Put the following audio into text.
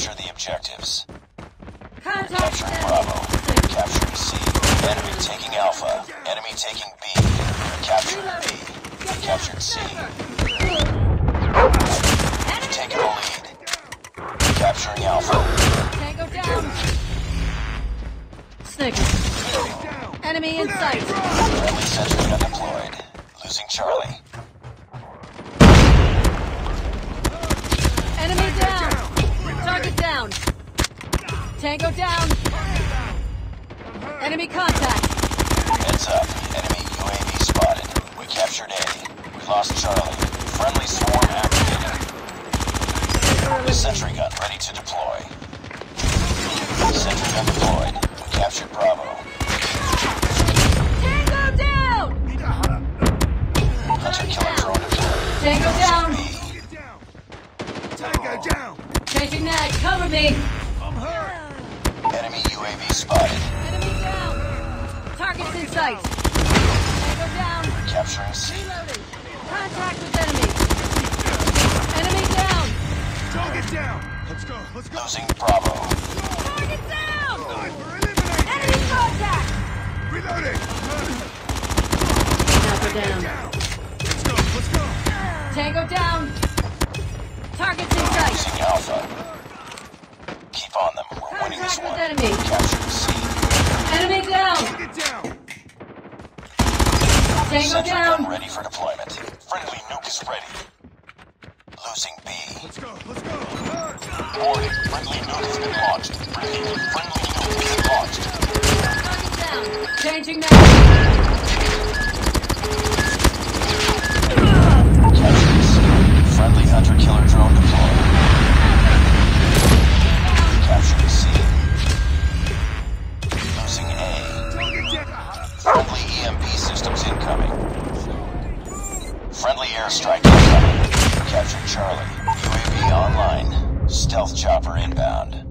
Capture the objectives. Contact Capturing enemy. Bravo. Capturing C. Enemy taking Alpha. Enemy taking B. Capturing B. Captured C. Taking the lead. Capturing Alpha. Tango down. Snickers. Enemy in sight. Friendly sentry gun deployed. Losing Charlie. Tango down. Enemy contact. Heads up. Enemy UAV spotted. We captured A. We lost Charlie. Friendly swarm activated. Sentry gun ready to deploy. Sentry gun deployed. We captured Bravo. Tango down. Hunter killer drone deployed. Tango down. B. Tango down! Changing mag. Cover me. Capturing C. Reloading. Contact with enemy. Enemy down. Target down! Let's go, let's go! Losing Bravo. Target down. Sniper, eliminate! Enemy contact. Reloading! Sniper down. Down! Let's go, let's go! Tango down. Targets in sight. Losing Alpha. Keep on them. We're winning this Contact with one. enemy. Capturing C. Enemy down. Target down! Tango down. ready for deployment. Friendly nuke is ready. Losing B. Let's go, let's go! Warning. Friendly nuke has been launched. Friendly friendly nuke has been launched. Target down. Changing mag. Friendly airstrike. Capturing Charlie. UAV online. Stealth chopper inbound.